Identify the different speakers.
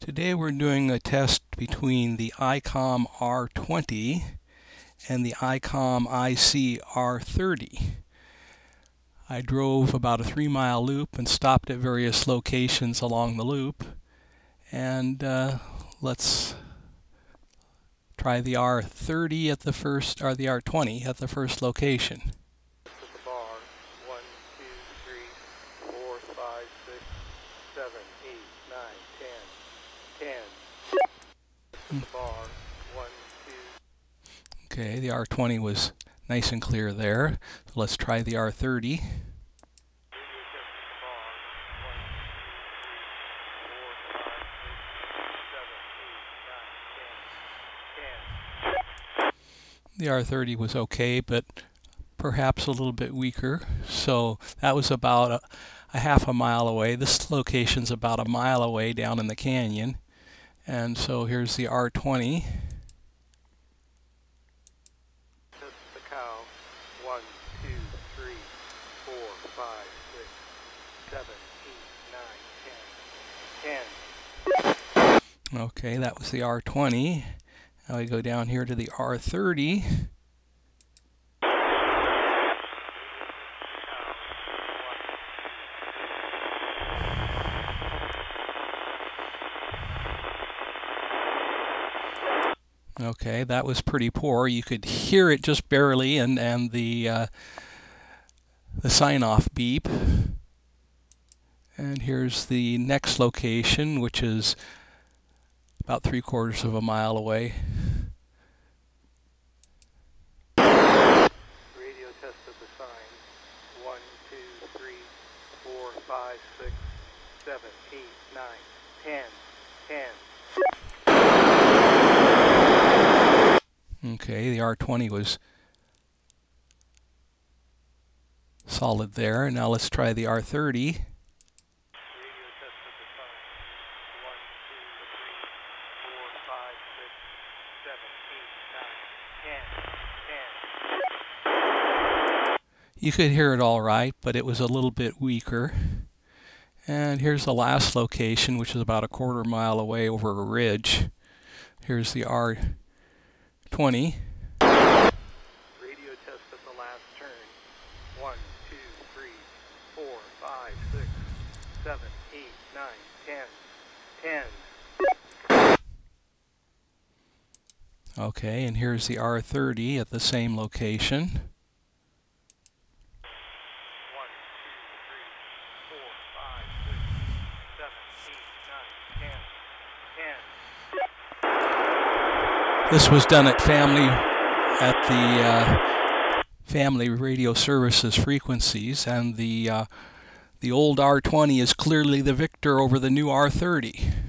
Speaker 1: Today we're doing a test between the ICOM R20 and the ICOM IC R30. I drove about a three mile loop and stopped at various locations along the loop and uh, let's try the R30 at the first or the R20 at the first location.
Speaker 2: One, two, three, four, five, six, seven, eight, nine, ten. Ten. To the bar. One, two,
Speaker 1: Okay, the R20 was nice and clear there. So let's try the R30.
Speaker 2: radio test to the bar. One, two, three, four, five, six, seven, eight, nine, ten. Ten.
Speaker 1: The R30 was okay, but perhaps a little bit weaker. So that was about a, a half a mile away. This location's about a mile away down in the canyon. And so here's the R20.
Speaker 2: Test the cow. One, two, three, four, five, six, seven, eight, nine, ten. Ten.
Speaker 1: Okay, that was the R20. Now we go down here to the R30. Okay, that was pretty poor. You could hear it just barely, and and the uh, the sign off beep. And here's the next location, which is about three quarters of a mile away.
Speaker 2: Radio test of the sign. One, two, three, four, five, six, seven, eight, nine, ten. Ten.
Speaker 1: Okay, the R20 was solid there. Now let's try the R30.
Speaker 2: Radio test of the sign. One, two, three, four, five, six, seven, eight, nine, ten. Ten.
Speaker 1: You could hear it all right, but it was a little bit weaker. And here's the last location, which is about a quarter mile away over a ridge. Here's the R20.
Speaker 2: Radio test of the last turn. One, two, three, four, five, six, seven, eight, nine, ten. Ten.
Speaker 1: Okay, and here's the R30 at the same location.
Speaker 2: One, two, three, four, five, six, seven, eight, nine, ten. Ten.
Speaker 1: This was done at family at the uh, family radio services frequencies, and the uh, the old R20 is clearly the victor over the new R30.